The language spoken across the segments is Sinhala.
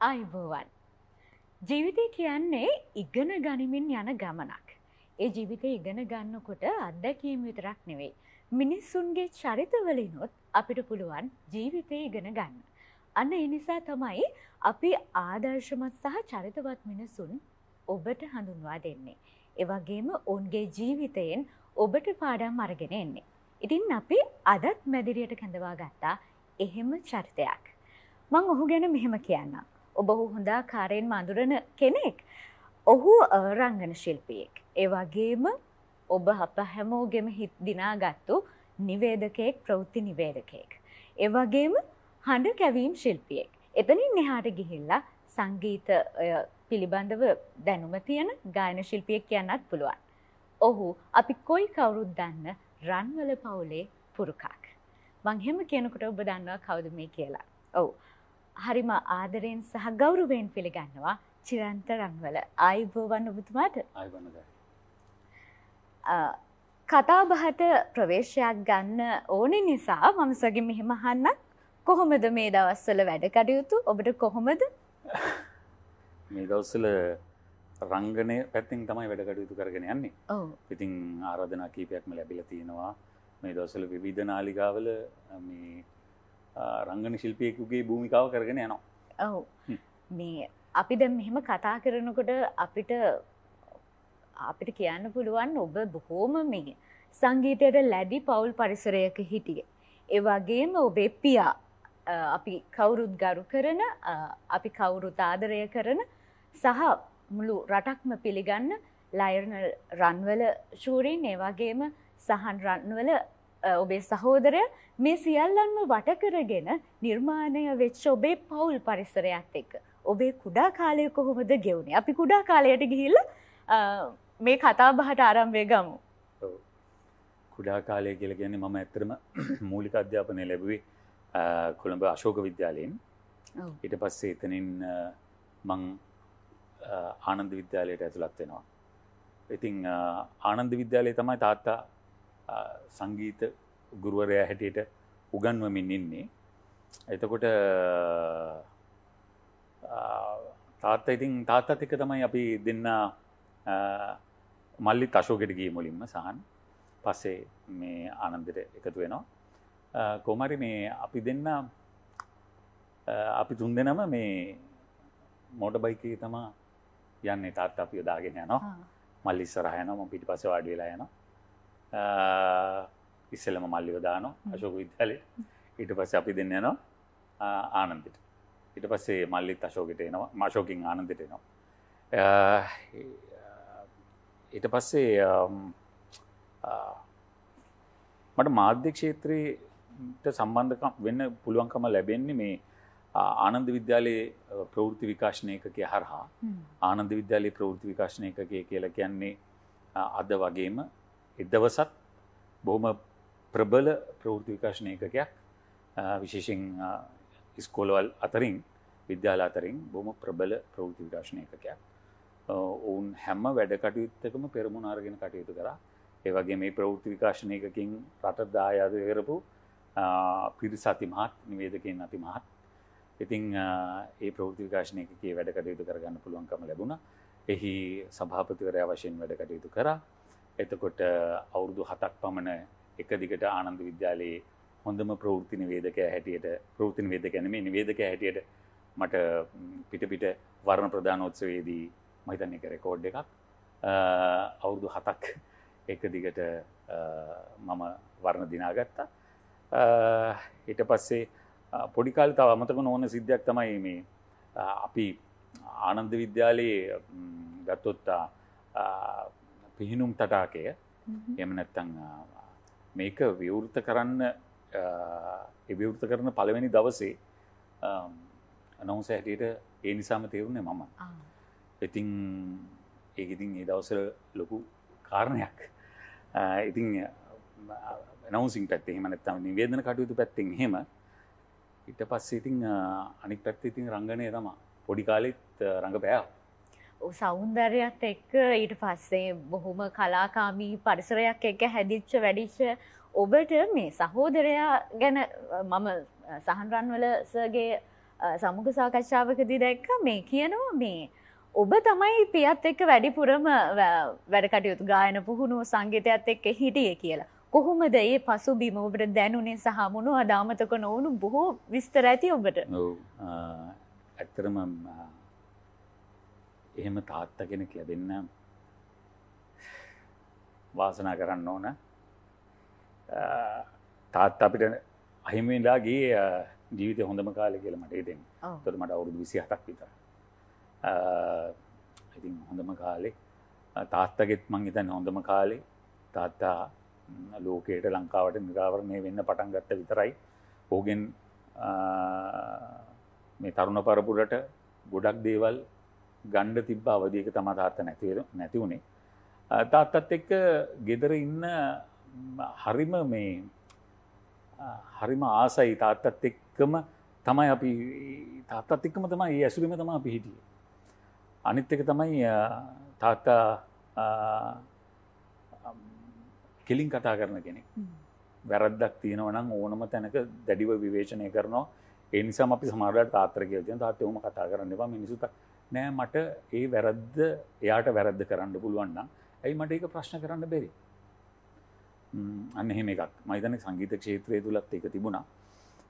අයිබෝවන්. ජීවිතය කියන්නේ ඉගෙන ගනිමින් යන ගමනක්. ඒ ජීවිතය ඉගෙන ගන්නකොට අත්දැකීම් විතරක් නෙවෙයි. මිනිස්සුන්ගේ චරිතවලිනොත් අපිට පුළුවන් ජීවිතය ඉගෙන ගන්න. අන්න ඒ නිසා තමයි අපි ආදර්ශමත් සහ චරිතවත් මිනිසුන් ඔබට හඳුන්වා දෙන්නේ. එවගේම ඔවුන්ගේ ජීවිතයෙන් ඔබට පාඩම් අරගෙන එන්නේ. ඉතින් අපි අදත් මැදිරියට කැඳවා ගත්තා එහෙම චරිතයක්. මං ඔහු ගැන මෙහෙම කියන්නම්. ඔබ හොඳා කාරයෙන් මඳුරන කෙනෙක්. ඔහු රංගන ශිල්පියෙක්. ඒවගේම ඔබ අප හැමෝගෙම හිත් දිනාගත්තු නිවේදකයෙක් ප්‍රවෘත්ති නිවේදකයෙක්. ඒවගේම හඬ කැවීම් ශිල්පියෙක්. එතනින් එහාට ගිහිල්ලා සංගීත පිළිබඳව දැනුම තියෙන ගායන ශිල්පියෙක් කියන්නත් පුළුවන්. ඔහු අපි කොයි කවුරුත් දන්න රන්වල පවුලේ පුරුකක්. මං හෙම කියනකොට ඔබ දන්නවා කවුද මේ කියලා. ඔව්. හරිම ආදරයෙන් සහ ගෞරවයෙන් පිළිගන්නවා චිරන්ත රංවල. ආයිබෝවන් ඔබතුමාට. කතාබහට ප්‍රවේශයක් ගන්න ඕන නිසා මමසගේ මෙහෙම අහන්න. කොහොමද මේ දවස්වල වැඩ කටයුතු? ඔබට කොහොමද? මේ දවස්සල රංගනය පැත්තිෙන් තමයි වැඩ කටයුතු කරගෙන යන්නේ. ඉතිං ආරාධනා කීපයක්ම ලැබිල තියෙනවා. මේ දවසල විවිධ නාලිකාවල මේ රංගන ශිල්පියකුගේ භූමිකාව කරගෙන යනවා. ඔව්. මේ අපි දැන් මෙහෙම කතා කරනකොට අපිට අපිට කියන්න පුළුවන් ඔබ බොහෝම මේ සංගීතයට ලැබි පවුල් පරිසරයක හිටිය. ඒ වගේම ඔබේ පියා අපි කවුරුත් ගරු කරන අපි කවුරුත් ආදරය කරන සහ මුළු රටක්ම පිළිගන්න ලයිර්නල් රන්වල ශූරීන් ඒ වගේම සහන් රන්වල ඔබේ සහෝදරය මේ සියල්ලන්ම වටකරගෙන නිර්මාණය වෙච්ච ඔබේ පවුල් පරිසරයක් එක්ක. ඔබේ කුඩා කාලය කොහොමද ගෙවුණේ අපි කුඩා කාලයට ගිහිල්ල මේ කතා බහට ආරම්භය ගමු. කුඩා කාලය කියල කියන්නේ මම ඇත්තරම මූලික අධ්‍යාපනය ලැබුවේ කොළඹ අශෝක විද්‍යාලයෙන්. ඊට පස්සේ එතනින් මං ආනන්ද විද්‍යාලයට ඇතුළත් වෙනවා. ඉතිං ආනන්ද විද්‍යාලය තමයි තාත්තා සංගීත ගුරුවරයා හැටියට උගන්වමින් ඉන්නේ. එතකොට තාත්ත ඉතින් තාත්තත් එක තමයි අපි දෙන්න මල්ලි තශෝකට ගිය මුලින්ම සහන්. පස්සේ මේ ආනන්දට එකතු වෙනවා. කොමරි මේ අපි දෙන්න අපි තුන් දෙනම මේ මෝට බයිකේ තමා යන්නේ. තාත් අපි යොදාගෙන යනවා. මල්ලි ඉස්සරහයනම පිටි පස වාඩි වෙලා යනවා ඉස්සලම මල්ලිව දානවා අශෝක විද්‍යාලය ඊට පස්සේ අපි දෙන්න යනවා ආනන්දට. ඊට පස්සේ මල්ලිත් අශෝකට එනවා මාශෝකින් ආනන්දට එනවා. ඊට පස්සේ මට මාධ්‍ය ක්ෂේත්‍රයට සම්බන්ධකම් වෙන්න පුළුවන්කම ලැබෙන්නේ මේ ආනන්ද විද්‍යාලයේ ප්‍රවෘත්ති විකාශනයකය හරහා. ආනන්ද විද්‍යාලයේ ප්‍රවෘත්ති විකාශනයකය කියලා කියන්නේ අද වගේම එදවසත් බොහොම ප්‍රබල ප්‍රවෘති විකාශනය එකකයක් විශේෂෙන් ඉස්කෝලවල් අතරින් විද්‍යාල අතරින් බොම ප්‍රබල ප්‍රවෘති විකාශනය එකකයක් ඔවුන් හැම්ම වැඩ කටයුත්තකම පෙරමුණාර්ගෙන කටයුතු කර. ඒවගේ මේ ප්‍රවෘති විකාශනය එකකින් රට දායාද කරපු පිරිස අති මහත් නිවේදකෙන් අති මහත් ඉතිං ඒ ප්‍රවෘති විකාශනය එකේ වැඩ කටයුතු කරගන්න පුළුවන්කම ලැබුණ. එහි සභාපතිවරයා වශයෙන් වැඩ කටයුතු කරා. එතකොට අවුරුදු හතක් පමණ එක දිගට ආනන්ද විද්‍යාලයේ හොඳම ප්‍රවෘත්ති නිවේදකය හැටියට ප්‍රෘති නිවේද ගැනීම නිවේදක හැටියට මට පිටපිට වර්ණ ප්‍රධානෝත්සවේදී මහිතන්න එක රෙකෝඩ් එකක්. අවුරුදු හතක් එක දිගට මම වර්ණ දිනාගත්තා. ඊට පස්සේ පොඩිකාල් තව අමතක නොවන සිද්ධයක් තමයි මේ අපි ආනන්ද විද්‍යාලයේ ගත්තොත්තා පිහිනුම් තටාකය එම නැත්තං මේක විවෘත කරන්න එවිවෘත කරන පළවෙනි දවසේ නවස හැටියට ඒ නිසාම තේරුණේ මම. ඉතිං ඒඉතින් ඒ දවසර ලොකු කාරණයක්. ඉතිං නවසින් පැත්තේ හෙම නැත්තම නිවේදන කටයුතු පැත්තෙන් හෙම ඉට පස්සේ ඉතිං අනික් පැත්ත ඉතින් රංගනය තමා පොඩි කාලෙත් රඟ පෑව සෞන්දර්යත් එක්ක ඊට පස්සේ බොහොම කලාකාමී පරිසරයක් එක්ක හැදිච්ච වැඩිච්ච ඔබට මේ සහෝදරයා ගැන මම සහන්රන්වලසගේ අ, සමුග සාකච්ඡාවකදී දැක්ක මේ කියනවා මේ ඔබ තමයි පියත් එක්ක වැඩිපුරම වැ- වැඩ කටයුතු ගායන පුහුණුව සංගීතයත් එක්ක හිටියේ කියලා. කොහොමද ඒ පසුබිම ඔබට දැනුනේ සහ මොනවද අමතක නොවුණු බොහෝ විස්තර ඇති ඔබට. ඔව් ඇත්තරම එහෙම තාත්ත කෙනෙක් ලැබෙන්න වාසනා කරන්න ඕන. තාත් අපිට අහිමවෙලාගේ ජීවිත හොඳම කාලය කියල මට හිතෙන් ඔව්. තොට මට අවුරුදු විසි හතක් විතර ඉතින් හොඳම කාලේ. තාත්තගෙත් මං හිතන්න හොඳම කාලේ. තාත්තා ලෝකයට ලංකාවට නිරාවරණය වෙන්න පටන් ගත්ත විතරයි. ඕගෙන් මේ තරුණ පරපුරට ගොඩක් දේවල් ගණ්ඩ තිබ්බ අවධියක තම තාත්ත නැතිව නැති වුණේ. තාත්තත් එක්ක ගෙදර ඉන්න හරිම මේ හරිම ආසයි තාත්තත් එක්කම තමයි අපි තාත්තත් එක්කම තමයි ඒ ඇසුරිම තම අපි හිටිය. අනිත් එක තමයි තාත්තා කෙලින් කතා කරන කෙනෙක්. වැරද්දක් තියෙනවනම් ඕනම තැනක දැඩිව විවේශනය කරනවා ඒ නිසා අපි සමාරට තාත්‍ර කියතිය තාත්තවම කතා කරන්නවා මිනිසුත නෑ මට ඒ වැරද්ද එයාට වැරද්ද කරන්න පුළුවන්න ඇයි මට ඒක ප්‍රශ්න කරන්න බැරි? අන්න එහෙම එකක්. මයිතන සංගීත ක්ෂේත්‍රය තුළත් එක තිබුණා.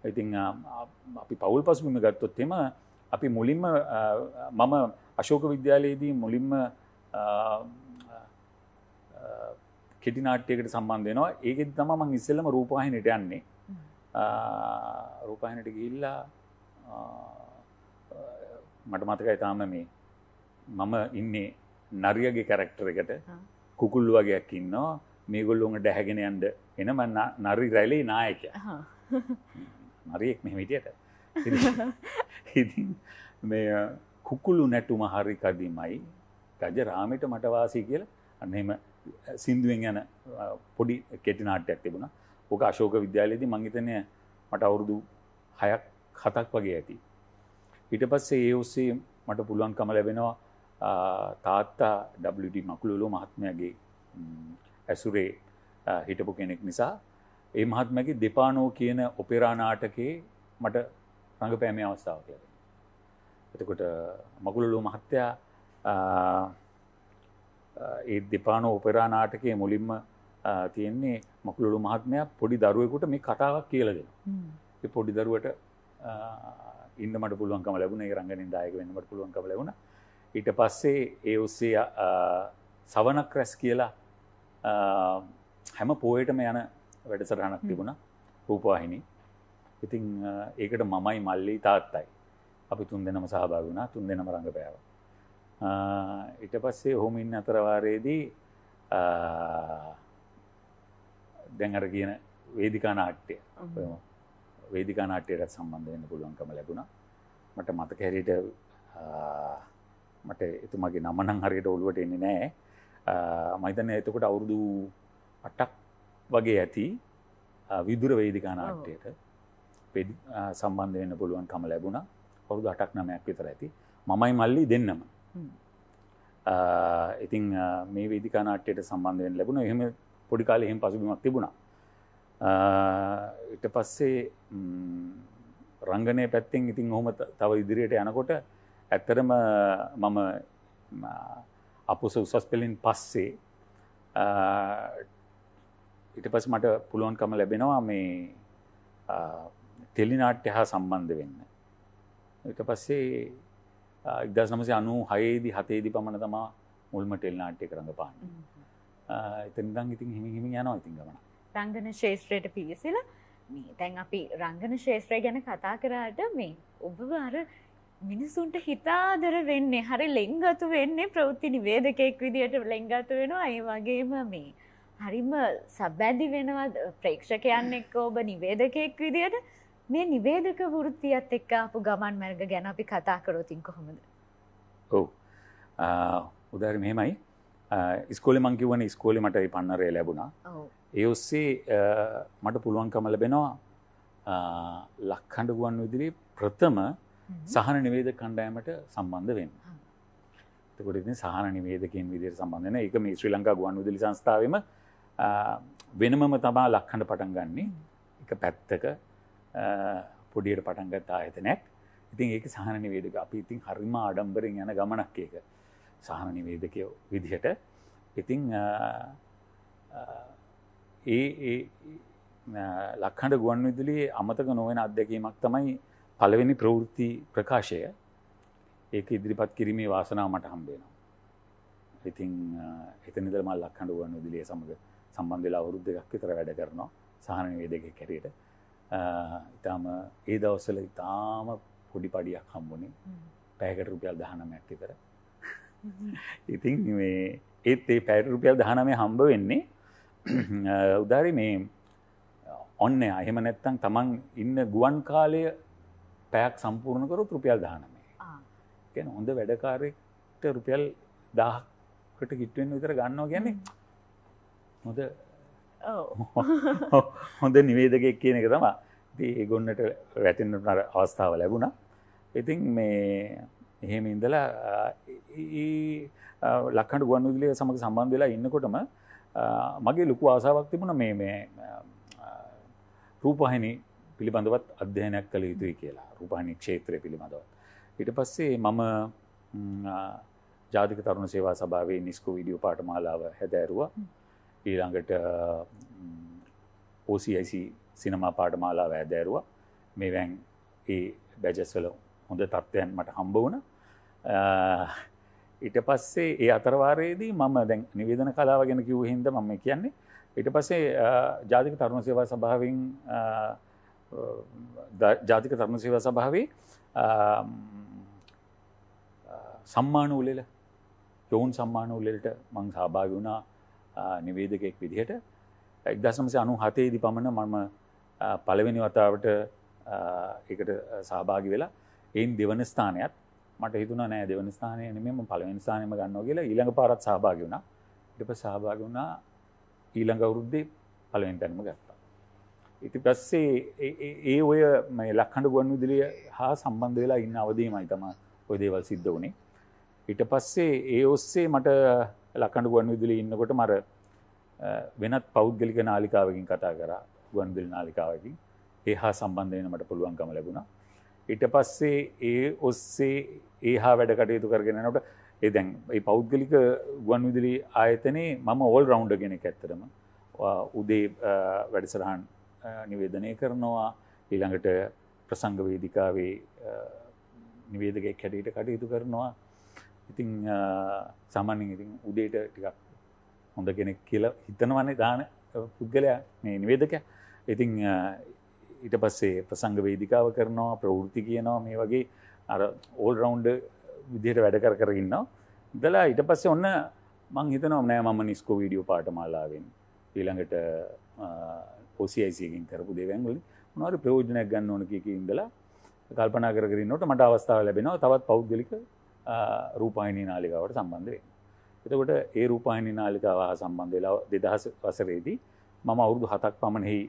ඉතිං අපි පවුල් පසුමිම ගත්තොත් එම අපි මුලින්ම අ, මම අශෝක විද්‍යාලයේදී මුලින්ම අ, අ, කෙටිනාට්‍යයකට සම්බන්ධ වෙනවා. ඒකෙත් තම මං ඉස්සෙල්ලම රූපවාහිනයට යන්නේ. රූපහිනට ගිල්ලා මට මතකයි තාම මේ මම ඉන්නේ නරියගේ කැරක්ටර එකට. කුකුල්ලු වගේයක් ඉන්නවා. මේගොල්ලුන්ට ඩැහැගෙන යන්ඩ එනම නරි රැලේ නායක නරියෙක් මෙහිටියට ඉතින් මේ කුකුල්ලු නැටුම හරි කදීමයි. ගජ රාමිට මටවාසී කියල. අන්නහෙම සිින්දුවෙන් යන පොඩි කෙටි නාට්‍යයක් තිබුණ ඕක අශෝක විද්‍යාලයේදී මංහිතනය මට අවුරුදු හයක් හතක් වගේ ඇති. ඊට පස්සේ ඒ ඔස්සේ මට පුළුවන්කම ලැබෙනවා ආ, තාත්තා WD මකුළුලු මහත්මයගේ ම්, ඇසුරේ ආ, හිටපු කෙනෙක් නිසා ඒ මහත්මගේ දෙපානෝ කියන ඔපෙරා නාටකයේ මට රඟපෑමේ අවස්ථාව කියල. එතකොට මකුළුලු මහත්තයා ආ, ඒ දෙපානෝ ඔපෙරා නාටකයේ මුලින්ම ආ, තියෙන්නේ මකුළුළු මහත්මයා පොඩි දරුවෙකුට මේ කතාවක් කියල දෙෙන. ඒ පොඩි දරුවට ඉන්න මට පුළුවන්කම ලැබුණ ඒ රංගනින් දායක වෙන්නමට පුළුවන්කම ලැබුණ. ඊට පස්සේ ඒ ඔස්සේ සවනක් රැස් කියලා හැම පෝයටම යන වැඩසටහනක් තිබුණ රූපවාහිනි. ඉතිං ආ, ඒකට මමයි මල්ලි තාත්තයි. අපි තුන් දෙනම සහභාගුණා තුන් දෙනම රඟ පෑව ඊට පස්සේ හොමින් අතරවාරයේදී දැන් අර කියන වේදිකා නාට්‍ය. වේදිකා නාට්‍යයට සම්බන්ධ වෙන්න පුළුවන්කම ලැබුණා. මට මතක හැරියට මට එතුමගේ නමනං හරියට ඔළුවට එන්නේ නෑ මහිතන එතකොට අවුරුදු අටක් වගේ ඇති විදුර වේදිකා නාට්‍යයට සම්බන්ධ වෙන්න පුළුවන් කම ලැබුණ. අවුරුදු අටක් නමයක් විතර ඇති. මමයි මල්ලි දෙන්නම. හ්ම්. ආ, ඉතිං ආ, මේ වේදිකා නාට්‍යයට සම්බන්ධයෙන් ලැබුණ. එහෙම පොඩි කාලෙ එහෙම පසුබිමක් තිබුණා ආ, ඊට පස්සේ ම්, රංගනය පැත්තෙන් ඉතින් හොම තව ඉදිරියට යනකොට ඇත්තරම මම ම, අපුස උසස් පෙලින් පස්සේ ආ, ඊට පස් මට පුළුවන්කම ලැබෙනවා මේ ටෙලිනාට්‍ය හා සම්බන්ධ වෙන්න. ඊට පස්සේ ඉදස් නමසේ අනු හයේදි හතේදි පමණ තමා මුල්ම ටෙල්නාට්‍ය කරඟ පාන්න. එතනිදං ඉතින් හිමි හිමි යනවා ඉතින් ගමන. රංගන ශේෂත්‍රයට පිවිසිලා මේ තැන් අපි රංගන ශේෂත්‍රය ගැන කතා කරාට මේ ඔබ අර මිනිසුන්ට හිතාදර වෙන්නේ හරි ලෙංගතු වෙන්නේ ප්‍රවෘත්ති නිවේදකෙක් විදියට ලෙංගතු වෙනවා. ඒ වගේම මේ හරිම සබැදි වෙනවා ප්‍රේක්ෂකයන් එක්ක ඔබ නිවේදකෙක් විදියට. මේ නිවේදක වෘත්තියත් එක්ක අපපු ගමන් මැර්ග ගැන අපි කතා කරෝතින් කොහොමද? ඔව්. උදාර මෙහෙමයි ස්කෝලි මංකිවන ස්කෝලි මට පන්නරය ලැබුණා. ඒ ඔස්සේ මට පුළුවන්කම ලැබෙනවා ලක්කණඩ ගුවන් විදිරි ප්‍රථම සහන නිවේද කණ්ඩෑමට සම්බන්ධ වෙන්න. හා. තකොට ඉතින් සහන නිවේදකින් විදිර සම්බන්ධන එක මේ ශ්‍රී ලංකා ගුවන් විදිලි සංස්ථාවම වෙනමම තමා ලක්කණඩ පටන් ගන්නේ. එක පැත්තක පොඩියට පටන්ගත් ආයතනැක් ඉතින් ඒක සහන නිවේදක. අපි ඉතින් හරිම ආඩම්බරෙන් යන ගමනක් ඒක සහන නිවේදකය විදිහට. ඉතිං ඒ ලක්හඬ ගුවන් විදුලියේ අමතක නොවෙන අත්දැකීමක් තමයි පළවෙනි ප්‍රවෘත්ති ප්‍රකාශය. ඒක ඉදිරිපත් කිරීමේ වාසනාව මට හම්බේනවා. ඉතිං එතනිදර මල් ලක්හඬ ගුවන් විදුලිය සමඟ සම්බන්ධලා අවුරුද් දෙකක් විතර වැඩ කරනවා සහන වේදක කැරයට ඉතාම ඒ දවස්සල ඉතාම පොඩි පඩියක් හම්බුණේ පැකට රුපියල් දහනමයක් විතර ඉතින් මේ ඒත් ඒ පැට රුපියල් දහනමය හම්බ වෙන්නේ උදාරි මේ ඔන්න අහෙම නැත්තං තමන් ඉන්න ගුවන් කාලය පැයක් සම්පූර්ණ කරු රුපියල් දානමේ ගැන හොඳ වැඩකාරෙක්ට රුපියල් දාහකට කිට්ටුවෙන් විතර ගන්නවා ගැන හොඳ හොඳ නිවේදකෙක් කියන එක තමා ඒ ගොන්නට වැටෙන්ට අවස්ථාව ලැබුණා. ඉතින් මේ එහෙම ඉඳලා ලක්කට ගුවන් විදිලිය සමඟ සම්බන්ධ වෙලා ඉන්නකොටම මගේ ලොකු ආසාවක් තිබුණ මේ මේ රූපහිනි පිළිබඳවත් අධ්‍යයනයක් කළ යුතුයි කියලා රූපහිනි ක්ෂේත්‍රය පිළිබඳවත්. ඊට පස්සේ මම ජාතික තරුණ සේවා සභාවේ නිස්කෝ වීඩියෝ පාඨමාලාව හැදෑරුවා. ඊළඟට OCIC සිනමා පාඨමාලාව හැදෑරුවා. මේවැන් ඒ බැජස්වල හොඳ තත්ත්වයන් මට හම්බ වුණා. ඊට පස්සේ ඒ අතරවාරයේදී මම දැන් නිවේදන කලාව ගැන කිව්ව හින්දා මම කියන්නේ ඊට පස්සේ ජාතික තරුණ සේවා සභාවෙන් ජාතික තරුණ සේවා සභාවේ සම්මාන උලෙල යොවුන් සම්මාන උලෙලට මං සහභාගි වුණා නිවේදකෙක් විදිහට එක්දශමසය අනු හතේදි පමණ මම පළවෙනි වතාවට එකට සහභාගි වෙලා එයින් දෙවන ස්ථානයත් මට හිතුන නෑ දෙවන ස්ථානය නෙමෙම පළවෙනි ස්ථානයම ගන්නවා කියලා ඊළඟ පාරත් සහභාගි වුණා ඊට පස්සේ සහභාගි වුණා ඊළඟ අවුරුද්දේ පළවෙනි තැනම ගත්තා. ඉති පස්සේ ඒ ඔය මේ ලක්හඬ ගුවන් විදුලිය හා සම්බන්ධ වෙලා ඉන්න අවදීමයි තමයි ඔය දේවල් සිද්ධ වුණේ. ඊට පස්සේ ඒ ඔස්සේ මට ලක්හඬ ගුවන් විදුලිය ඉන්නකොට මර වෙනත් පෞද්ගලික නාලිකාවකින් කතා කරා ගුවන් විදුලි නාලිකාවකින් ඒ හා සම්බන්ධ වෙන මට පුළුවන්කම ලැබුණා. ඊට පස්සේ ඒ ඔස්සේ ඒ හා වැඩ කටයුතු කරගෙනනට එදැන් ඒ පෞද්ගලික ගුවන් විදිලි ආයතනයේ මම ඕල් රවුන්ඩ ගෙනෙක් ඇත්තරම උදේ වැඩසරහන් නිවේදනය කරනවා. ඊළඟට ප්‍රසංග වේදිකාවේ නිවේදකෙක් හැටියට කටයුතු කරනවා. ඉතිං සාමාන්‍යෙන් ඉතින් උදේට ටිකක් හොඳ කෙනෙක් කියලා හිතනවන්නේ දාන පුද්ගලයා මේ නිවේදක ඉතිං ඊට පස්සේ ප්‍රසංග වේදිකාව කරනවා ප්‍රවෘති කියනවා මේ වගේ අර ඕල් රවුන්ඩ විදිහට වැඩ කර කරගන්නවා දලා ඊට පස්සේ ඔන්න මං හිතනවා නෑ මම නිස්කෝ වීඩියෝ පාටමාලාවෙන් ඊළඟට පොසියිසියකින් කරපු දේවැන්ගලි මොනවර ප්‍රයෝජනයක් ගන්න ඕන කියක ඉඳලා කල්පනා කරගරන්නට මට අවස්ථාව ලැබෙනවා තවත් පෞද්ගලික රූපාහිනී නාලිකාවට සම්බන්ධ වෙන්න. එතකොට ඒ රූපාහිනි නාලිකාව සම්බන්ධ වෙලා දෙදහස වසරේදී මම අවුරුදු හතක් පමණෙහි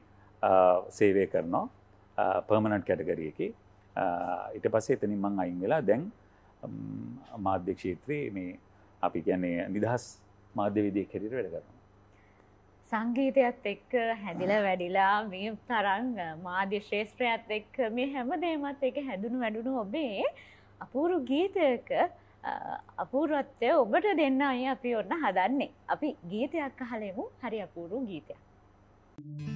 සේවය කරනවා පර්මණට් කැටගරියක ඊට පස්සේ එතනින් මං අයින් වෙලා දැන් මාධ්‍ය ක්ෂේත්‍රයේ මේ අපි කියන්නේ නිදහස් මාධ්‍ය විදියක් හැටියට වැඩ කරනවා. සංගීතයත් එක්ක හැදිලා වැඩිලා මේ තරම් මාධ්‍ය ශේෂත්‍රයත් එක්ක මේ හැම දේමත් එක හැදුණු වැඩුණු ඔබේ අපූරු ගීතයක අපූරුවත්වය ඔබට දෙන්න අය අපි ඔන්න හදන්නේ. අපි ගීතයක් අහලෙමු හරි අපූරු ගීතයක්. Thank you.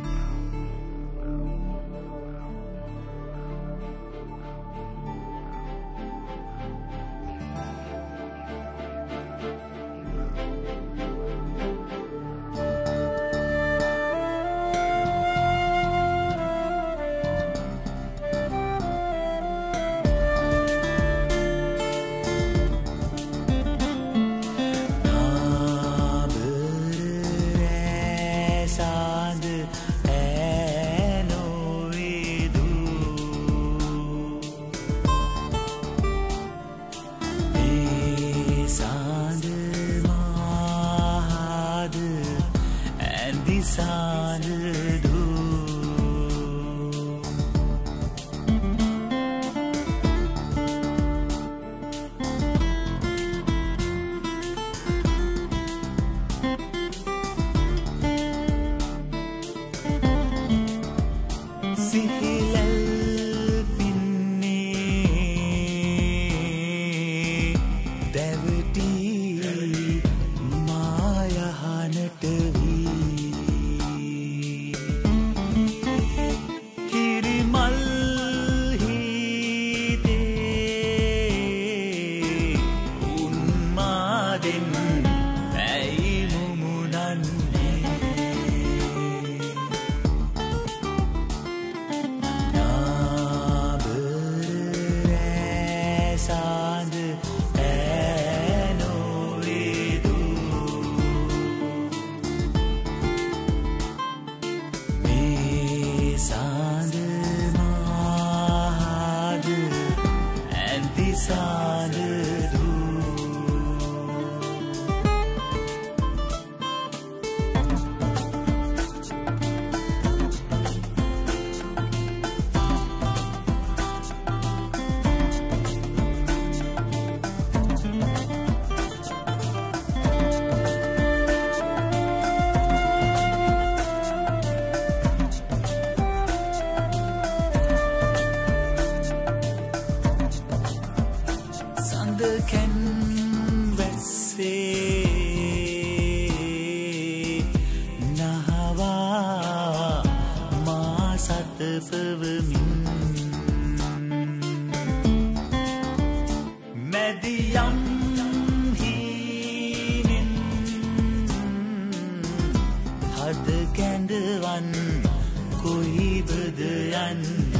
කොයිබද යන්නේ?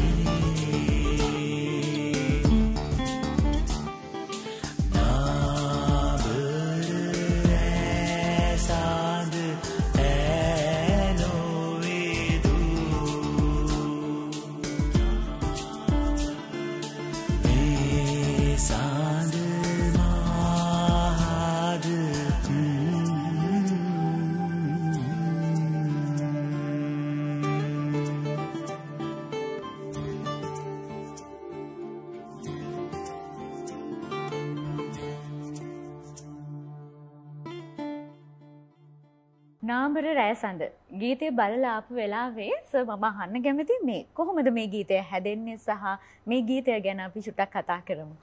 නාඹර රෑ සඳ ගීතය බලලා ආපු වෙලාවේ සර් මම අහන්න කැමති මේ කොහොමද මේ ගීතය හැදෙන්නේ සහ මේ ගීතය ගැන අපි චුට්ටක් කතා කරමු.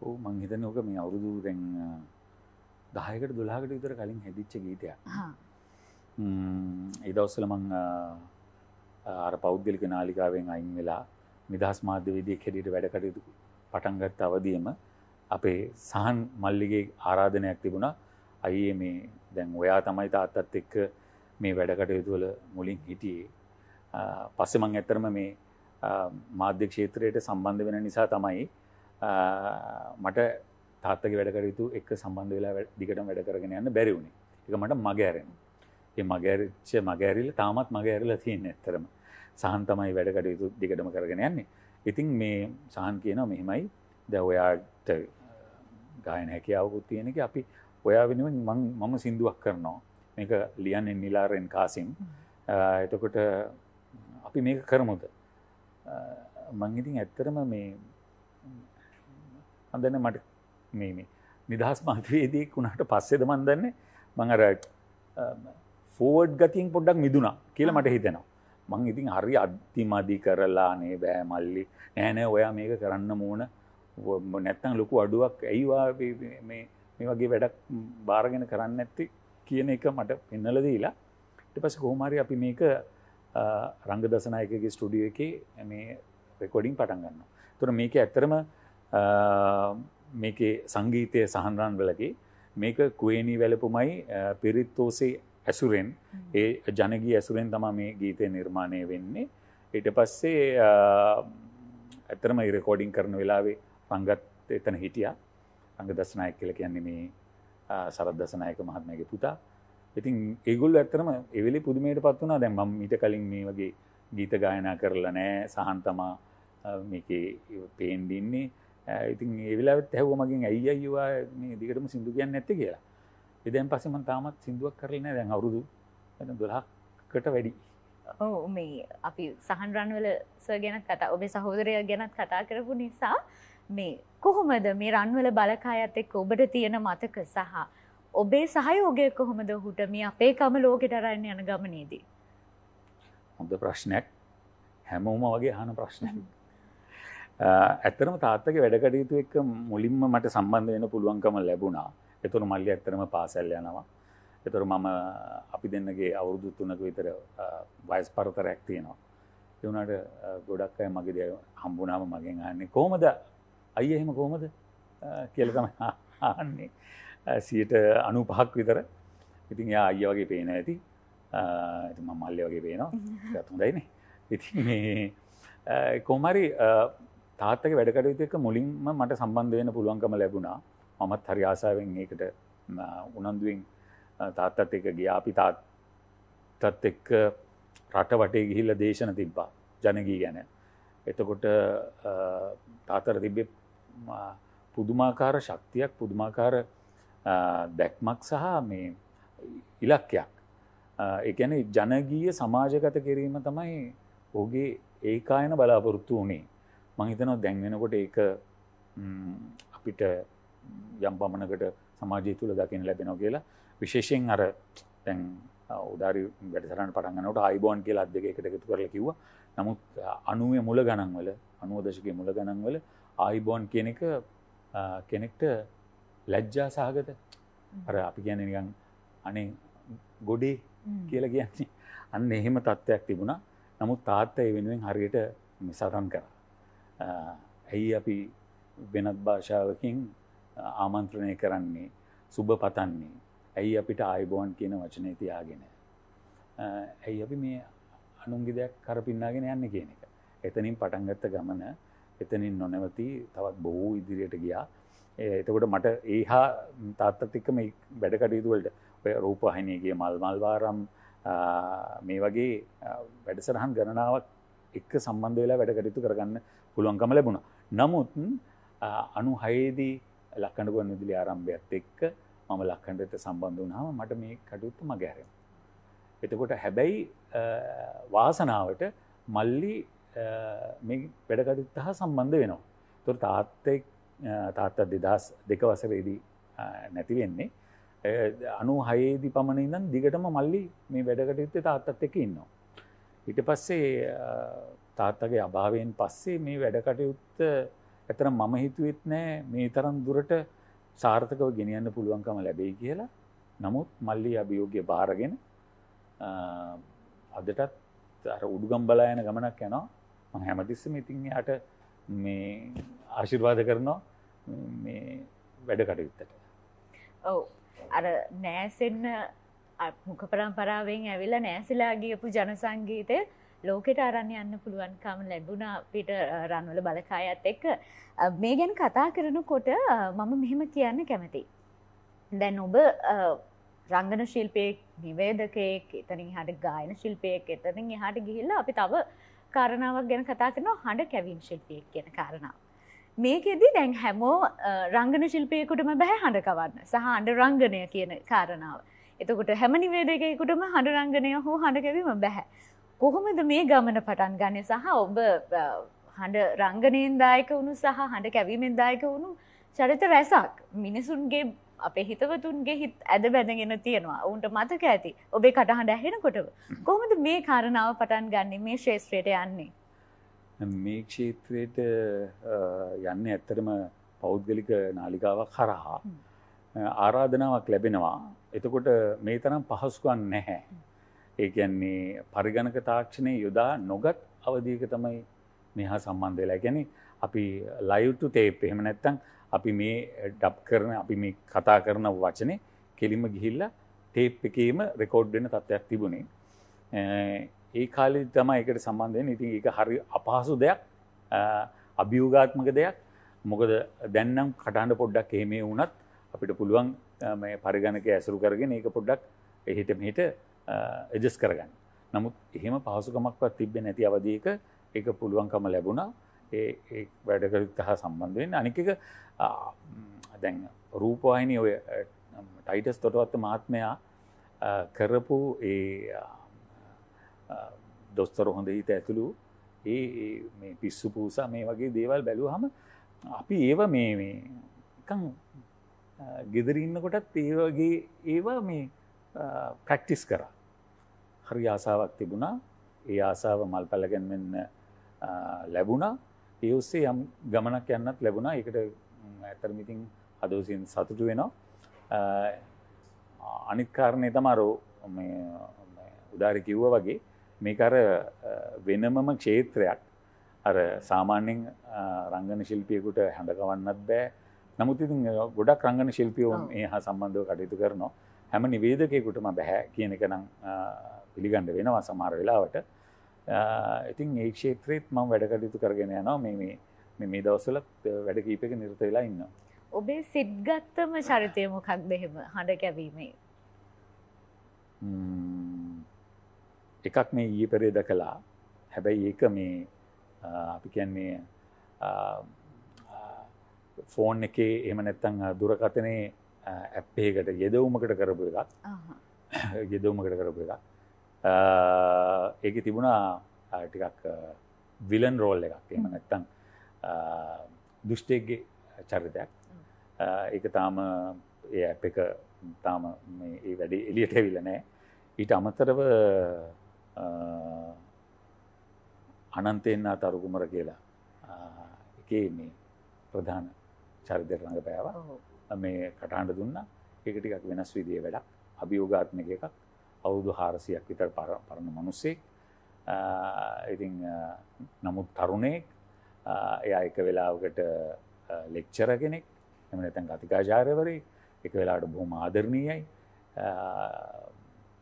ඕ මං හිතන ඕක මේ අවුරුදු දැන් දහයකට දොලාකට විතර කලින් හැදිච්ච ගීතයක් හා. ඒ දවස්සල මං අර පෞද්ගලික නාලිකාවෙන් අයින් වෙලා නිදහස් මාධ්‍යවේදියෙක් හැටියට වැඩ කටයුතු පටන්ගත් අවදියම අපේ සහන් මල්ලිගේ ආරාධනයක් තිබුණා අයියේ මේ දැන් ඔයා තමයි තාත්තත් එක්ක මේ වැඩ කටයුතු වල මුලින් හිටියේ පස්සේ මං ඇත්තරම මේ මාධ්‍ය ක්ෂේත්‍රයට සම්බන්ධ වෙන නිසා තමයි මට තාත්තගේ වැඩ කටයුතු එක්ක සම්බන්ධ වෙලා වැඩ- දිගටම වැඩ කරගෙන යන්න බැරි වුණේ. ඒක මට මග ඇරෙනවා. ඒ මග ඇරිච්ච මග ඇරිලා තාමත් මග ඇරිලා තියෙන්නේ ඇත්තරම. සහන් තමයි වැඩ කටයුතු දිගටම කරගෙන යන්නේ. ඉතින් මේ සහන් කියනවා මෙහෙමයි දැන් ඔයාට ගායන හැකියාවකුත් තියෙන එක අපි ඔයා වෙනුවෙන් මම සින්දුවක් කරනවා. මේක ලියන්නේ නිලාරෙන් කාසිම්. එතකොට අපි මේක කරමුද? මං ඉතින් ඇත්තරම මේ මම දන්නේ මට මේ මේ නිදහස් මාධ්‍යවේදියෙක් වුණාට පස්සේද මන් දන්නේ මං අර ෆෝවර්ඩ් ගතියෙන් පොඩ්ඩක් මිදුණා කියලා මට හිතෙනවා. මං ඉතින් හරි අධිමදි කරලා නේ බෑ මල්ලි නෑ නෑ ඔයා මේක කරන්න ව- නැත්තම් ලොකු අඩුවක් ඇයිවා මේ මේ වගේ වැඩක් බාරගෙන කරන්න නැත්තේ කියන එක මට පෙන්නලා දීලා ඊට පස්සේ කොහොම හරි අපි මේක අ, රංගදසනායකගේ ස්ටුඩියෝ එකේ මේ රෙකෝඩින් පටන් ගන්නවා. ඒතර මේක ඇත්තරම අ, මේකේ සංගීතය සහන්රන් වලගේ මේක කුවේණී වැලපුමයි අ, පිරිත්තෝසේ ඇසුරෙන් ඒ ජනගී ඇසුරෙන් තමා මේ ගීතය නිර්මාණය වෙන්නේ. ඊට පස්සේ අ, ඇත්තරම රෙකෝඩින් කරන වෙලාවේ රංගත් එතන හිටියා. රංග දසනායක කියලා කියන්නේ මේ අ, සරත් දසනායක මහත්මයාගේ පුතා. ඉතින් ඒගොල්ලෝ ඇත්තටම ඒ වෙලේ පුදුමයට පත් වුණා. දැන් මම ඊට කලින් මේ වගේ ගීත ගායනා කරලා නැහැ. සහන් තමා අ, මේකේ පේන්න ඉන්නේ. අ, ඉතින් ඒ වෙලාවෙත් ඇහුවා මගෙන් ඇයි අයියෝ මේ දිගටම සින්දු කියන්නේ නැත්තේ කියලා. ඉතින් පස්සේ මම තාමත් සින්දුවක් කරලා නැහැ. දැන් අවුරුදු දැන් 12කට වැඩි. ඔව් මේ අපි සහන් රන්වල සර් ගැනත් කතා ඔබේ සහෝදරය ගැනත් කතා කරපු නිසා මේ කොහොමද මේ රන්වල බලකායත් එක්ක ඔබට තියෙන මතක සහ ඔබේ සහයෝගය කොහොමද ඔහුට මේ අපේ කම ලෝකෙට අරන් යන ගමනේදී හොඳ ප්‍රශ්නයක් හැමෝම වගේ අහන ප්‍රශ්නයක්. ඇත්තරම තාත්තගේ වැඩකටයුතු එක්ක මුලින්ම මට සම්බන්ධ වෙන පුළුවන්කම ලැබුණා. එතුරු මල්ලි ඇත්තරම පාසැල් යනවා. එතුරු මම අපි දෙන්නගේ අවුරුදු තුනක විතර වයස් පරතරයක් තියෙනවා. එවුණට ගොඩක් අය මගේ දය හම්බුනාම මගෙන් අන්නේ කොහොමද අයි එහෙම කොහොමද? කියල තම ආන්නේ. සියට අනු පහක් විතර. ඉතින් යා අයිය වගේ පේන ඇති. ම මල්ලය වගේ පේනවා. හොඳයිනේ ඉතින් මේ කොමරි තාත්තක වැඩකටයුතු එක මුලින්ම මට සම්බන්ධ වෙන පුළුවන්කම ලැබුණා. මමත් හරි ආසාාවෙන් ඒකට උනන්දුවෙන් තාත්තත් එක ගියා. අපි තාත්තත් එක්ක රට වටේ ගිහිල්ල දේශන තිබ්බා ජනගී ගැන. එතකොට තාතර තිබ්බෙ පුදුමාකාර ශක්තියක් පුදුමාකාර දැක්මක් සහ මේ ඉලක්කයක්. එකන ජනගීය සමාජගත කිරීම තමයි ඔහුගේ ඒකායන බලාපොරොත්තු වනේ මහිතනො දැන්වෙනකොට ඒක අපිට යම් පමණකට සමාජය තුළ දකින ලැබෙනෝ කියලා. විශේෂයෙන් අර තැන් උදාරි වැඩසරන් පටන්ගනට අයිබෝන් කියලා අදක එකට එකතු කරල කිව්ව. නමුත් අනුවේ මුල ගණන්වල අනුවදශක මුල ගණන්වල ආයිබෝන් කියන එක කෙනෙක්ට ලැජ්ජා සහගත. අර අපි ගැන නිකන් අනේ ගොඩේ කියල කියන්නේ. අන්න එහෙම තත්ත්වයක් තිබුණා. නමුත් තාත්ත ඒ වෙනුවෙන් හරියට සටන් කර. ඇයි අපි වෙනත් භාෂාවකින් ආමන්ත්‍රණය කරන්නේ සුභ පතන්නේ? ඇයි අපිට ආයිබෝන් කියන වචනය තියාගෙන? ඇයි අපි මේ අනුන්ගි දෙයක් කරපින්නාගෙන යන්න කියන එක? එතනින් පටන්ගත්ත ගමන එතනින් නොනැවති තවත් බොහෝ ඉදිරියට ගියා එතකොට මට ඒහා තාත්තත් එක්ක මේ වැඩකටයුතුවලට ඔය රූපහහිනයගේ මල්මල්වාරම් මේ වගේ වැඩසරහන් ගණනාවක් එක්ක සම්බන්ධ වෙලා වැඩකටයුතු කරගන්න පුළුවන්කම ලැබුණ නමුත් අනු හයේදී ලක්කඩුවන් විදිලි ආරම්භයක්ත් එක්ක මම ලක්කණ්ඩට සම්බන්ධ වනාම මට මේ කටයුත්තු මගැරෙන. එතකොට හැබැයි වාසනාවට මල්ලි මේ වැඩකටුත් හා සම්බන්ධ වෙනවා. තුර තාත්තෙක් තාත්ත දෙදස් දෙක වසරේදී නැති වෙන්නේ අනු හයේදි පමණ ඉඳන් දිගටම මල්ලි මේ වැඩකටයුත්තේ තාත්තත් එක ඉන්නවා. ඊට පස්සේ තාත්තගේ අභාවයෙන් පස්සේ මේ වැඩකටයුත්ත ඇතර මම හිතුවෙත් නෑ මේ තරම් දුරට සාර්ථකව ගෙනියන්න පුළුවන්කම ලැබෙයි කියලා නමුත් මල්ලි අභියෝගය භාරගෙන අදටත් අර උඩුගම් බලා යන ගමනක් යනවා ම හැමතිස්සම ඉතින් යට මේ ආශිර්වාද කරනවා මේ වැඩ කටයුත්තට. ඔව්. අර නෑසෙන්න මුඛ පරම්පරාවෙන් ඇවිල්ලා නෑසිලා ගියපු ජනසංගීතය ලෝකෙට අරන්න යන්න පුළුවන්කම ලැබුණා පිට රන්වල බලකායත් එක්ක. මේ ගැන කතා කරනකොට මම මෙහෙම කියන්න කැමති. දැන් ඔබ රංගන ශිල්පයෙක් නිවේදකයෙක් එතනින් හට ගායන ශිල්පයෙක් එතනින් එහාට ගිහිල්ලා අපි තව කාරණාවක් ගැන කතා කරනවා හඬ කැවින් ශිල්පියෙක් කියන කාරණාව. මේකෙදි දැන් හැමෝ රංගන ශිල්පයකුටම බැහැ හඬ කවන්න සහ අඩ රංගනය කියන කාරණාව. එතකොට හැම නිවේදකයකුටම හඬ රංගනය හෝ හඬ කැවීම බැහැ. කොහොමද මේ ගමන පටන් ගන්න සහ ඔබ හඬ රංගනයෙන් දායක වුණු සහ හඬ කැවීමෙන් දායක වුණු චරිත රැසක් මිනිසුන්ගේ අපේ හිතවතුන්ගේ හිත් ඇද බැඳගෙන තියෙනවා. ඔවුන්ට මතක ඇති. ඔබේ කටහඬ ඇහෙනකොටව කොහොමද මේ කාරණාව පටන් ගන්නේ? මේ ශේෂත්‍රයට යන්නේ? මේ ක්ෂේත්‍රයට යන්න ඇත්තටම පෞද්ගලික නාලිකාවක් කරහා ආරාධනාවක් ලැබෙනවා. එතකොට මේ තරම් පහසුකන් නැහැ. ඒ කියන්නේ පරිගණක තාක්ෂණය යොදා නොගත් අවධීක තමයි මෙහා සම්බන්ධ වෙලා. ගැන අපි ලයුටු තේප් එහෙම නැත්තං අපි මේ ඩබ් කරන අපි මේ කතා කරන වචනය කෙලිම ගිහිල්ල ටේප් එකේම රෙකෝඩ් වෙන තත්ත්වයක් තිබුණේ. ඒ කාලි තම එකට සම්බන්ධයෙන් ඉතින් එක හරි අපහසු දෙයක් අභියෝගාත්මක දෙයක්. මොකද දැන්නම් කටාන්ඩ පොඩ්ඩක් එහෙමේ වුණත් අපිට පුළුවන් පරිගණක ඇසරු කරගෙන ඒක පොඩ්ඩක් එහිට මෙහිට එජස් කරගන්න. නමුත් එහෙම පහසුකමක්වත් තිබෙන නැති අවදීක ඒක පුළුවන්කම ලැබුණා. ඒ වැඩකරුත් හා සම්බන්ධයෙන් අනික දැන් රූපවාහිනි ඔය ටයිටස් තොටවත්ත මහත්මයා කරපු ඒ දොස්තර හොඳ හිත ඇතුළු ඒ මේ පිස්සු පූසා මේ වගේ දේවල් බැලූ හම අපි ඒව මේ මේකං ගෙදරඉන්නකොටත් ඒ වගේ ඒවා මේ ප්‍රක්ටිස් කර. හරි ආසාාවක් තිබුණා. ඒ ආසාාව මල් පැලගැන්වෙන්න ලැබුණා. ඒ ඔස්සේ යම් ගමනක් යන්නත් ලැබුණා. එකට ඇතරමිතින් අදෝසින් සතුටු වෙනවා. අනිත්කාරණය තමාරෝ උදාරි කිව්ව වගේ මේකර වෙනමම ක්ෂේත්‍රයක්. අර සාමාන්‍යෙන් රංගන ශිල්පියකුට හැඳකවන්නත් බෑ. නමුත් ඉතින් ගොඩක් රංගන ශිල්පියෝ ඒ හා සම්බන්ධව කටයුතු කරනවා. හැම නිවේදකයකුටම බැහැ කියන එක නම් පිළිගණඩ වෙනවා සමාර වෙලාවට ඉතින් ඒ ක්ෂේත්‍රයත් මම වැඩකටයුතු කරගෙන යනවා. මේ මේ මේ මේ දවසලත් වැඩ කීපක නිර්ත වෙලා ඉන්න ඔබේ සිද්ගත්තම චරිතය මොකක්ද එහෙම? හඬ කැවීමේ. එකක් මේ ඊ පෙරේද කලා හැබැයි ඒක මේ අපි කියන්නේ ෆෝන් එකේ එම නැත්තං දුරකතනේ ඇප්පේකට යෙදවුමකට කරපු එකක්. යෙදවුමකට කරපු එකක් ඒක තිබුණා ටිකක් විලන් රෝල් එකක්. එම නැත්තං දුෂ්ටේක්ගේ චරිතයක්. ඒක තාම ඒ ඇප් එක තාම ඒ වැඩි එලියට ඇවිල නෑ ඊට අමතරව අනන්තයෙන්න්න තරුකුමර කියලා එකේ මේ ප්‍රධාන චරිතයට රඟ පෑවා මේ කටාන්ඩ දුන්න. ඒක ටිකක් වෙනස් විදිිය වැඩක්. අභියෝගාත්මක එකක් අවුදු හාරසියක් විතර පර පරණ මනුස්සෙක් ඉතිං නමුත් තරුණයෙක් එයා එක වෙලාවකට ලෙක්චර කෙනෙක් එම නැතැන් ගතිකාචාරවරේ එක වෙලාට බොහොම ආදරණීයයි.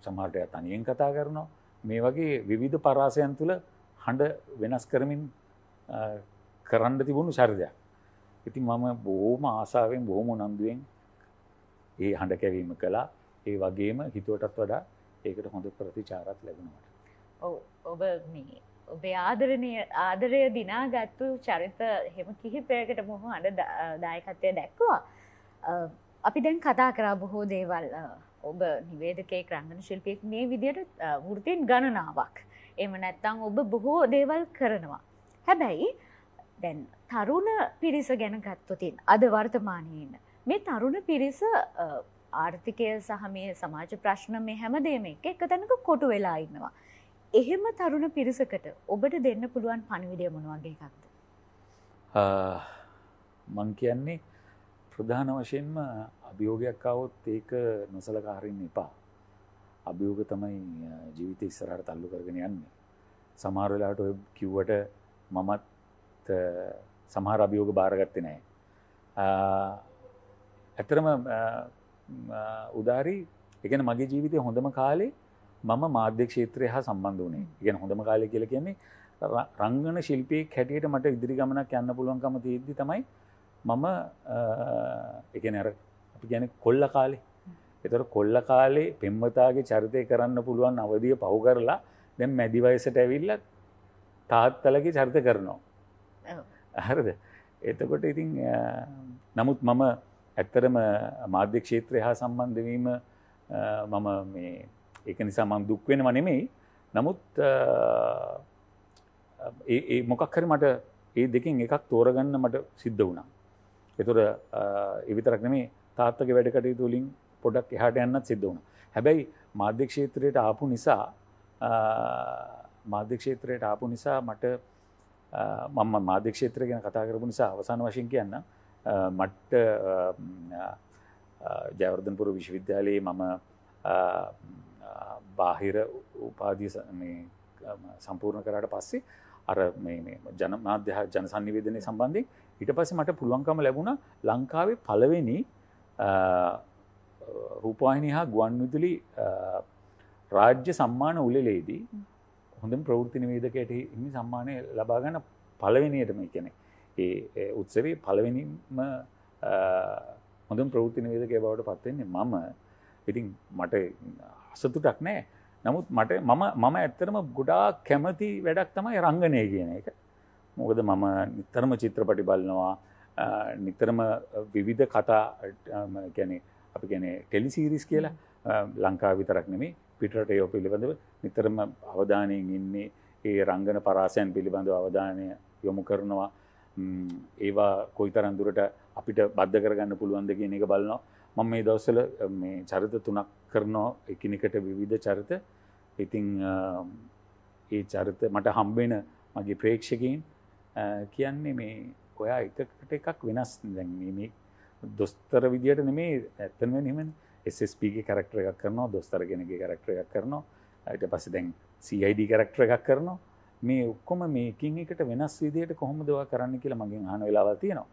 සමහටය තනියෙන් කතා කරනවා. මේ වගේ විවිධ පරාසයන් තුළ හඬ වෙනස් කරමින් කරන්න තිබුණු චරිතයක්. ඉතින් මම බොහෝම ආසාාවෙන් බොහොම නන්දුවෙන් ඒ හඬ කැවීම කලා ඒ වගේම හිතුවටත් වඩා ඒකට හොඳ ප්‍රතිචාරත් ලැබෙනවට. ඔබ මේ ඔබේ ආදරණය ආදරය දිනාගත්තු චරිත හෙම කිහිපයකට මොහො අඩ දායකත්වය දැක්වා. අපි දැන් කතා කරා බොහෝ දේවල් ඔබ නිවේදකේ ක්‍රංගන ශිල්පියෙක් මේ විදියට වෘතින් ගණනාවක්. එම නැත්තං ඔබ බොහෝ දේවල් කරනවා. හැබැයි දැන් තරුණ පිරිස ගැන ගත්තොතින් අද වර්තමානයන්න. මේ තරුණ පිරිස ආර්ථිකය සහ මේ සමාජ ප්‍රශ්න මේ හැමදේම එක එක තැනක කොටු වෙලා ඉන්නවා. එහෙම තරුණ පිරිසකට ඔබට දෙන්න පුළුවන් පණවිඩිය මොනවගේ එකක්ද. මං කියන්නේ ප්‍රධාන වශයෙන්ම අභියෝගයක් අවොත් ඒක නොසලකාරන්න එපා. අභියෝග තමයි ජීවිත ඉස්සරහට තල්ලු කරගෙන යන්නේ. සමාරලාට ඔය කිව්වට මමත් සමහර අභියෝග භාරගත්ත නෑ. ඇතරම උදාරී. එකන මගේ ජීවිතය හොඳම කාලේ මම මාධ්‍ය ක්ෂේත්‍රය හා සම්බන්ධ වනේ ගෙන හොඳම කාලය කියල කියන්නේ රංගන ශිල්පී හැටියට මට ඉදිරි ගමනක් යන්න පුළුවන්කම තියද්දි තමයි මම එක නැර අපි ගැන කොල්ල කාලේ. එතර කොල්ල කාලේ පෙම්මතාගේ චරිතය කරන්න පුළුවන් අවදිය පහු කරලා දැම් මැදිවයසට ඇවිල්ල තාත්තලගේ චරිත කරනවා. හරද? එතකොට ඉතින් නමුත් මම ඇත්තරම මාධ්‍ය ක්ෂේත්‍රය හා සම්බන්ධවීම මම මේ ඒක නිසා මං දුක්වෙනව නෙමෙයි. නමුත් ඒ මොකක් හරි මට ඒ දෙකින් එකක් තෝරගන්න මට සිද්ධ වුණා. එතුර එවිතරක් නෙමේ තාත්තක වැඩකට තුළින් පොඩක් එහට යන්නත් සිද්ධ වුණ. හැබැයි මාධ්‍යක්ෂේත්‍රයට ආපු නිසා මාධ්‍යක්ෂේත්‍රයට ආපු නිසා මට මම මාධ්‍යක්ෂේත්‍රය ගැන කතා කරපු නිසා අවසාන වශයෙන් කියන්න මට්ට ජයවර්ධනපුර විශ්වවිද්‍යාලයේ මම බාහිර උපාදී සම්පූර්ණ කරට පස්සේ අර ජනමාධ්‍ය ජන සන්නිවේදනය සම්බන්ධය ඊට පස්සේ මට පුළුවන්කම ලැබුණ ලංකාවේ පළවෙනි රූපවාහිනි හා ගුවන් විදුලි රාජ්‍ය සම්මාන උලෙලේදී හොඳම ප්‍රවෘත්ති නිවේදකයට හිමි සම්මානය ලබාගන්න පළවෙනියටම කියන ඒ උත්සවේ පළවෙනිම හොඳම් ප්‍රවෘත්ති නිවේදකය බවට පත්වෙන්නේ මම. ඉතින් මට අසතුටක් නෑ. නමුත් මට මම මම ඇත්තරම ගොඩා කැමති වැඩක් තමයි රංගනය කියන එක. මොකද මම නිතරම චිත්‍රපටි බලනවා නිතරම විවිධ කතා ගැන අපි ගැන ටෙලිසිරිස් කියලා ලංකා විතරක් නෙමේ පිටට යෝ පිළිබඳව නිතරම අවධානයෙන් ඉන්නේ. ඒ රංගන පරාසයන් පිළිබඳව අවධානය යොමු කරනවා. ඒවා කොයි තරන්දුරට අපිට බද්ධ කරගන්න පුළුවන්ද කියන එක බලනවා. මම මේ දවස්සල මේ චරිත තුනක් කරනවා එකනිකට විවිධ චරිත. ඉතිං ඒ චරිත මට හම්බෙන මගේ ප්‍රේක්ෂකයින් කියන්නේ මේ ඔයා එකකට එකක් වෙනස් දැන්ීමේ දොස්තර විදිට නෙමේ ඇත්තම නිමෙන් ස්පගේ කරක්ටර එකක් කරනවා දොස්තර කෙනගේ කරක්ටර එකක් කරනවා. අයට පස දැන් CID කරක්ටර එකක් කරනවා. මේ ඔක්කොම මේකින් එකට වෙනස් විදියට කොහොමදවා කරන්න කියලා මගින් හන වෙලාව තියෙනවා.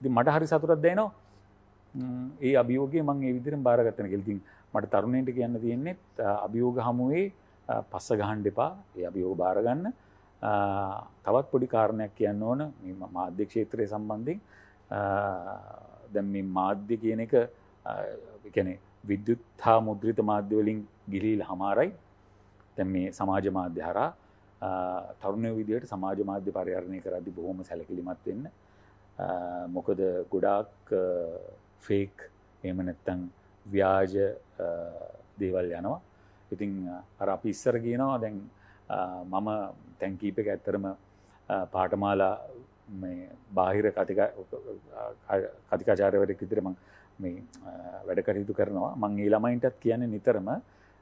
ති මට හරි සතුරත් දෙනවා ඒ අභියෝගේ මං ඒ විදිරම් බාරගත්තන කෙල්තින් මට තරුණයට කියන්න තියෙන්නේ අභියෝග හමුවේ පස්ස ගහන් දෙපා ඒ අභියෝග බාරගන්න. තවත් පොඩි කාරණයක් කියන්න ඕන. මේ මාධ්‍ය ක්ෂේත්‍රය සම්බන්ධින් දැම් මේ මාධ්‍ය කියන එක එකන විද්‍යුත් හා මුද්‍රිත මාධ්‍යවලින් ගිලීල් හමාරයි. තැන් මේ සමාජ මාධ්‍ය හරා තරුණය විදියට සමාජ මාධ්‍ය පරිහරණය කරදි බොහොම සැලකිලිමත් වෙන්න. මොකද ගොඩාක් ෆේක් එම නැත්තං ව්‍යාජ දේවල් යනවා. ඉතිං අර අපි ඉස්සර කියනවා දැන් මම තැන්කීප එක ඇත්තරම පාටමාලා බාහිර කතිකාචාරවරෙක් ඉදිරම මේ වැඩකටයුතු කරනවා. මං ඒ ළමයින්ටත් කියන්නේ නිතරම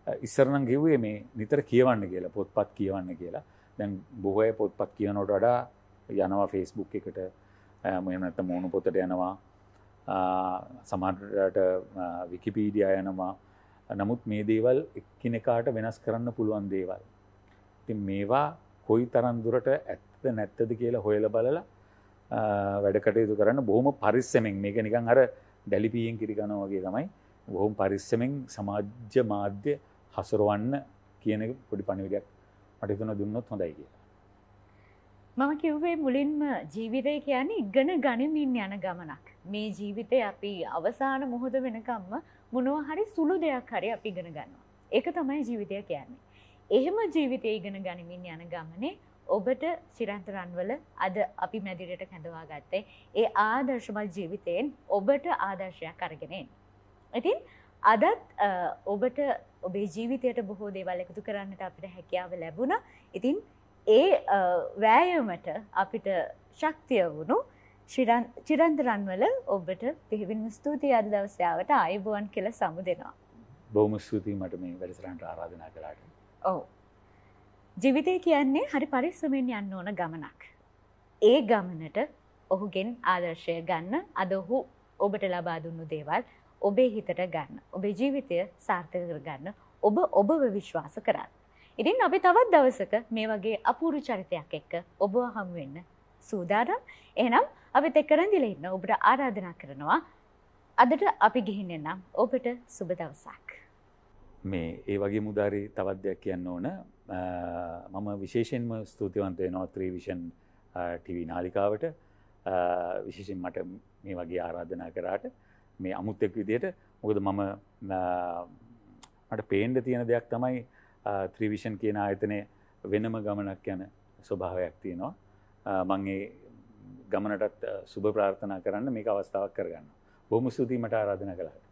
ඉස්සරනම් ගෙව්වේ මේ නිතර කියවන්න කියලා පොත්පත් කියවන්න කියලා. දැන් බොහෝය පොත්පත් කියනොට වඩා යනවා ෆේස්බුක් එකට. මෙනත මෝුණු පොතට යනවා. සමටට විකිපීඩිය යනවා. නමුත් මේ දේවල් එක්කිනෙකාට වෙනස් කරන්න පුළුවන් දේවල්. ති මේවා කොයි තරන්දුරට ඇත්ත නැත්තද කියලා හොයල බලලා වැඩකටයුතු කරන්න බොහොම පරිස්සමෙන්. මේක නිකං අර දැලිපියෙන් කිරිගන වගේ තමයි. බොහොම පරිස්සමෙන් සමාජ්‍ය මාධ්‍ය හසරුවන්න කියන පොඩි පණිවිඩයක් මටිතුන දුන්නොත් හොඳයි කියලා. මම කිව්වේ මුලින්ම ජීවිතය කියන්නේ ඉගෙන ගනිමින් යන ගමනක්. මේ ජීවිතය අපි අවසාන මොහොත වෙනකම්ම මොනවා හරි සුළු දෙයක් හරි අපි ඉගෙන ගන්නවා. ඒක තමයි ජීවිතය කියන්නේ. එහෙම ජීවිතය ඉගෙන ගනිමින් යන ගමනේ ඔබට සිරන්තරන්වල අද අපි මැදිරියට කැඳවා ගත්තේ ඒ ආදර්ශමත් ජීවිතයෙන් ඔබට ආදර්ශයක් අරගෙනෙන්. ඉතින් අදත් ඔබට ඔබේ ජීවිතයට බොහෝ දේවල් එකතු කරන්නට අපිට හැකියාව ලැබුණ ඉතින් ඒ වෑයමට අපිට ශක්තිය වුණු චිරන්තරන්වල ඔබට පිහිවින් ස්තුතියි අද දවසයාවට අයිබුවන් කියල සමු දෙනවා. බොහම ස්තුතියි මට මේ වැඩසරන්ට ආරාධනා කලාට. ඔවු. ජීවිතය කියන්නේ හරි පරිස්සමෙන් යන්න ඕන ගමනක්. ඒ ගමනට ඔහුගෙන් ආදර්ශය ගන්න අද ඔහු ඔබට ලබා දුන්නු දේවල් ඔබේ හිතට ගන්න. ඔබේ ජීවිතය සාර්ථක කරගන්න ඔබ ඔබව විශ්වාස කරන්න. ඉතින් අපි තවත් දවසක මේ වගේ අපූරු චරිතයක් එක්ක ඔබ හමුවෙන්න සූදානම් එනම් අපිත් එක්ක රැඳිලා ඉන්න ඔබට ආරාධනා කරනවා අදට අපි ගිහින් එන්නම් ඔබට සුබ දවසක්. මේ ඒ වගේ මුදාරි තවත් දෙයක් කියන්න ඕන මම විශේෂෙන්ම ස්තුතිවන්ත වෙනවා ත්‍රීවිෂන් ටව නාලිකාවට විශේෂෙන් මට මේ වගේ ආරාධනා කරාට මේ අමුත්තෙක් විදියට මොකද මම මට පේන්ඩ තියෙන දෙයක් තමයි ත්‍රීවිෂන් කියන ආයතනය වෙනම ගමනක් යන ස්වභාවයක් තියෙනවා. මංගේ ගමනටත් සුභ ප්‍රාර්ථනා කරන්න මේ අවස්ථාවක් කරගන්න බොහම ස්තුතියි මට ආරාධන කළට.